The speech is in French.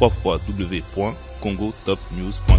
www.congotopnews.com.